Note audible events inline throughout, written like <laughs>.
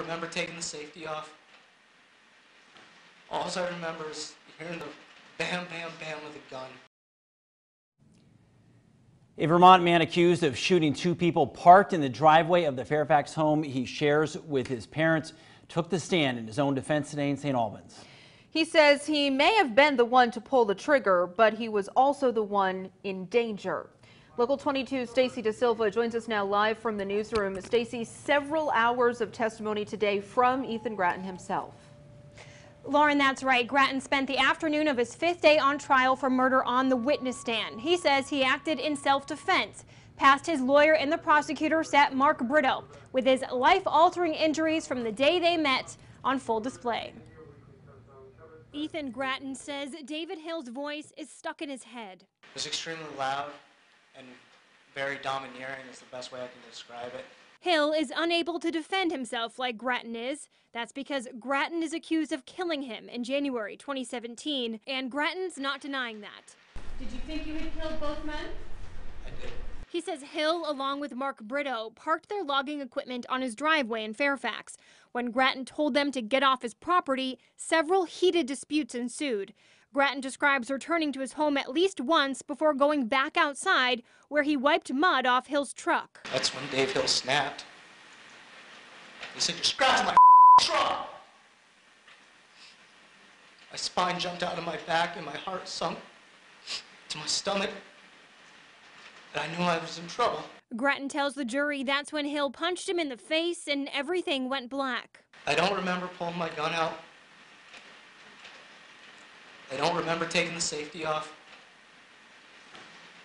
remember taking the safety off. All I remember is hearing the bam, bam, bam of the gun. A Vermont man accused of shooting two people parked in the driveway of the Fairfax home he shares with his parents took the stand in his own defense today in St. Albans. He says he may have been the one to pull the trigger, but he was also the one in danger. Local 22 Stacy De Silva joins us now live from the newsroom. Stacy, several hours of testimony today from Ethan Gratton himself. Lauren, that's right. Gratton spent the afternoon of his fifth day on trial for murder on the witness stand. He says he acted in self-defense, past his lawyer and the prosecutor set Mark Brito, with his life-altering injuries from the day they met on full display. Ethan Gratton says David Hill's voice is stuck in his head. It was extremely loud and very domineering is the best way I can describe it. Hill is unable to defend himself like Gratton is. That's because Gratton is accused of killing him in January 2017, and Gratton's not denying that. Did you think you had killed both men? I did. He says Hill, along with Mark Brito, parked their logging equipment on his driveway in Fairfax. When Gratton told them to get off his property, several heated disputes ensued. Gratton describes returning to his home at least once before going back outside, where he wiped mud off Hill's truck. That's when Dave Hill snapped. He said, You're scratching my <laughs> truck! My spine jumped out of my back and my heart sunk to my stomach. And I knew I was in trouble. Gratton tells the jury that's when Hill punched him in the face and everything went black. I don't remember pulling my gun out. I don't remember taking the safety off.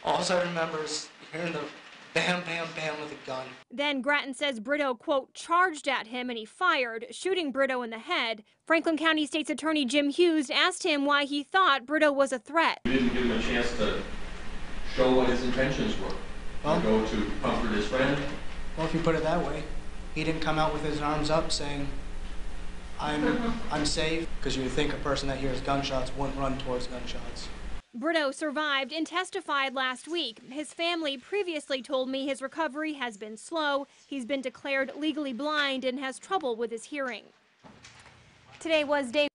All I remember is hearing the bam, bam, bam with a gun. Then Gratton says Brito, quote, charged at him and he fired, shooting Brito in the head. Franklin County State's Attorney Jim Hughes asked him why he thought Brito was a threat. You didn't give him a chance to show what his intentions were. Well- To go to comfort his friend. Well, if you put it that way, he didn't come out with his arms up saying, I'm, I'm safe, because you would think a person that hears gunshots wouldn't run towards gunshots. Brito survived and testified last week. His family previously told me his recovery has been slow. He's been declared legally blind and has trouble with his hearing. Today was day.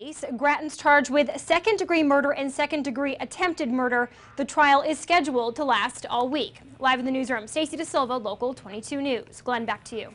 case. Gratton's charged with second degree murder and second degree attempted murder. The trial is scheduled to last all week. Live in the newsroom, Stacy De Silva, Local 22 News. Glenn, back to you.